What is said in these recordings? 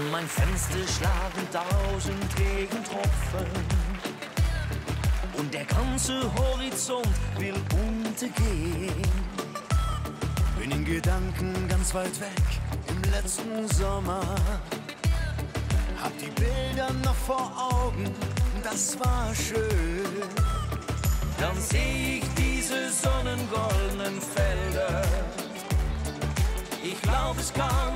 An mein Fenster schlagen tausend Regentropfen. Und der ganze Horizont will untergehen. Bin in Gedanken ganz weit weg im letzten Sommer. Hab die Bilder noch vor Augen, das war schön. Dann seh ich diese sonnengoldenen Felder. Ich glaub, es kann,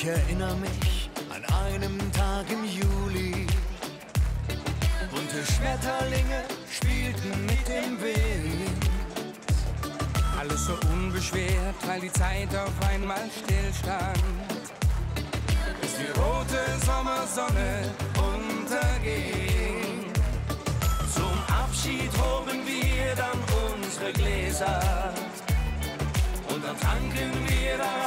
Ich erinnere mich an einem Tag im Juli. Bunte Schmetterlinge spielten mit dem Wind. Alles so unbeschwert, weil die Zeit auf einmal stillstand. Bis die rote Sommersonne unterging. Zum Abschied hoben wir dann unsere Gläser und dann tranken wir daraus